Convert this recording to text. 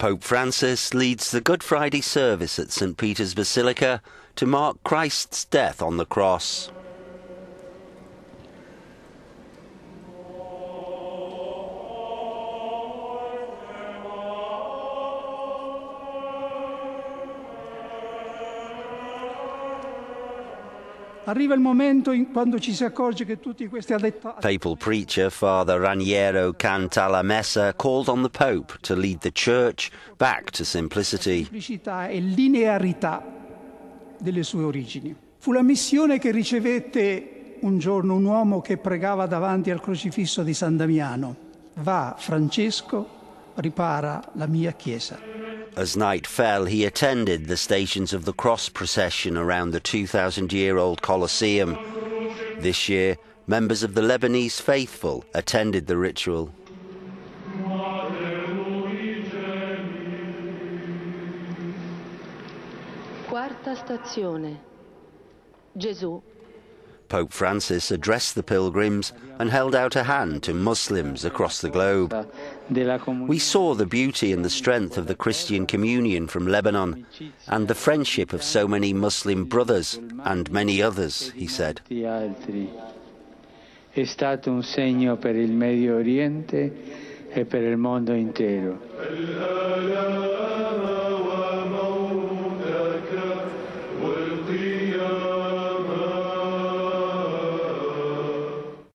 Pope Francis leads the Good Friday service at St. Peter's Basilica to mark Christ's death on the cross. Arriva il momento in, quando ci si accorge che tutti questi adettati Papal preacher Father Raniero Cantalamessa called on the Pope to lead the Church back to simplicity. semplicità e linearità delle sue origini. Fu la missione che ricevette un giorno un uomo che pregava davanti al crocifisso di San Damiano. Va, Francesco, ripara la mia chiesa. As night fell, he attended the Stations of the Cross procession around the 2,000 year old Colosseum. This year, members of the Lebanese faithful attended the ritual. Quarta stazione. Gesù Pope Francis addressed the pilgrims and held out a hand to Muslims across the globe. We saw the beauty and the strength of the Christian communion from Lebanon and the friendship of so many Muslim brothers and many others, he said. Medio Oriente per il mondo intero.